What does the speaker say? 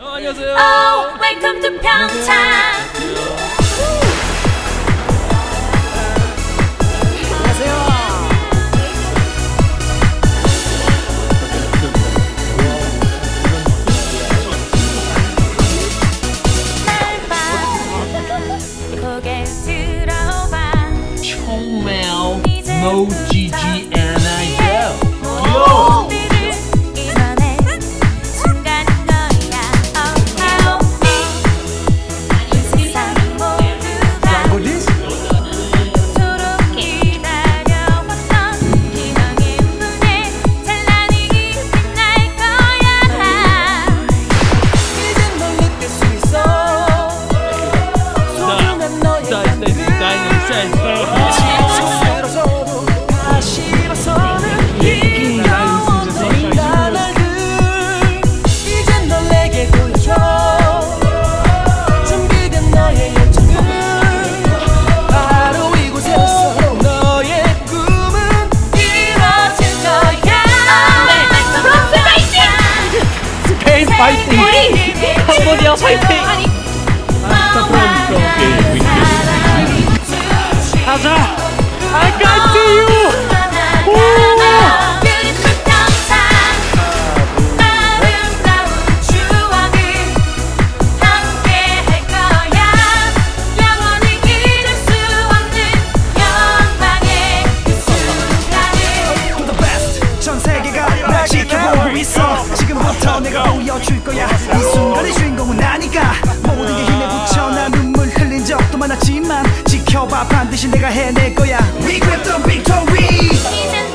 어, 안녕하세요. Oh, welcome to 평창. 노지 파이팅! 캄보디아 파이팅! 파이팅! 아, 진짜 부러운데. 반드시 내가 해낼 거야 We grip the victory